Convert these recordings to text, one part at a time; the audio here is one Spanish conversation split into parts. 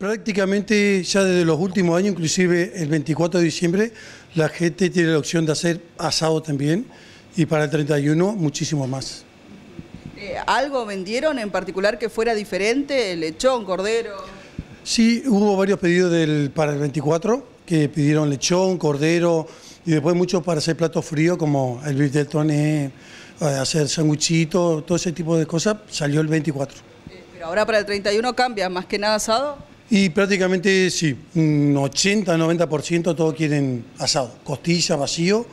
Prácticamente ya desde los últimos años, inclusive el 24 de diciembre, la gente tiene la opción de hacer asado también y para el 31 muchísimo más. Eh, ¿Algo vendieron en particular que fuera diferente? ¿Lechón, cordero? Sí, hubo varios pedidos del, para el 24 que pidieron lechón, cordero y después muchos para hacer platos fríos como el beef del toné, eh, hacer sanguchitos, todo ese tipo de cosas, salió el 24. Eh, pero ahora para el 31 cambia, más que nada asado. Y prácticamente sí, un 80-90% todos quieren asado, costilla, vacío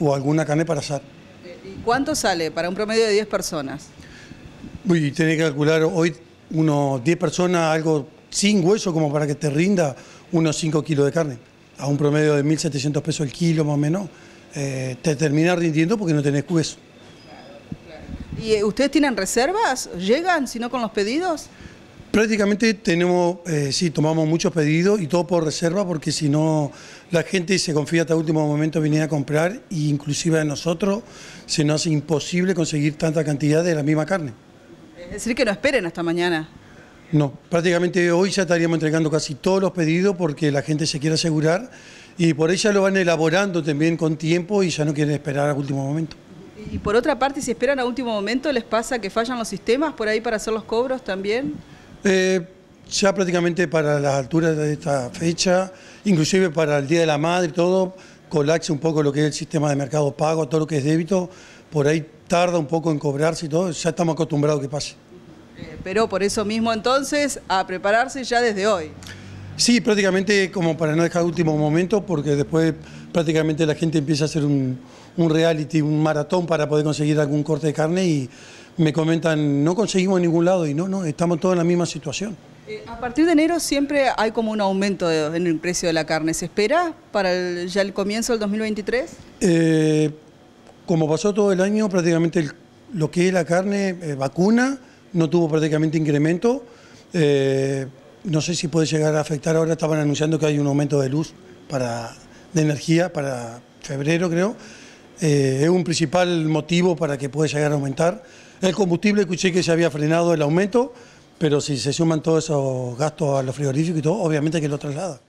o alguna carne para asar. ¿Y cuánto sale para un promedio de 10 personas? Uy, tenés que calcular hoy unos 10 personas, algo sin hueso, como para que te rinda unos 5 kilos de carne, a un promedio de 1.700 pesos el kilo más o menos, eh, te termina rindiendo porque no tenés hueso. ¿Y ustedes tienen reservas? ¿Llegan, si no, con los pedidos? Prácticamente tenemos, eh, sí, tomamos muchos pedidos y todo por reserva porque si no la gente se confía hasta el último momento venir a comprar e inclusive a nosotros se nos hace imposible conseguir tanta cantidad de la misma carne. Es decir, que no esperen hasta mañana. No, prácticamente hoy ya estaríamos entregando casi todos los pedidos porque la gente se quiere asegurar y por ella lo van elaborando también con tiempo y ya no quieren esperar al último momento. Y por otra parte, si esperan a último momento, ¿les pasa que fallan los sistemas por ahí para hacer los cobros también? Eh, ya prácticamente para las alturas de esta fecha, inclusive para el Día de la Madre y todo, colapsa un poco lo que es el sistema de mercado pago, todo lo que es débito, por ahí tarda un poco en cobrarse y todo, ya estamos acostumbrados a que pase. Eh, pero por eso mismo entonces, a prepararse ya desde hoy. Sí, prácticamente como para no dejar último momento, porque después prácticamente la gente empieza a hacer un, reality, un maratón para poder conseguir algún corte de carne y me comentan, no conseguimos en ningún lado y no, no, estamos todos en la misma situación. Eh, a partir de enero siempre hay como un aumento en el precio de la carne. ¿Se espera para ya el comienzo del 2023? Eh, como pasó todo el año, prácticamente lo que es la carne vacuna, no tuvo prácticamente incremento. Eh, no sé si puede llegar a afectar, ahora estaban anunciando que hay un aumento de luz para, de energía para febrero, creo. Eh, es un principal motivo para que pueda llegar a aumentar. El combustible, escuché que se había frenado el aumento, pero si se suman todos esos gastos a los frigoríficos y todo, obviamente que lo traslada.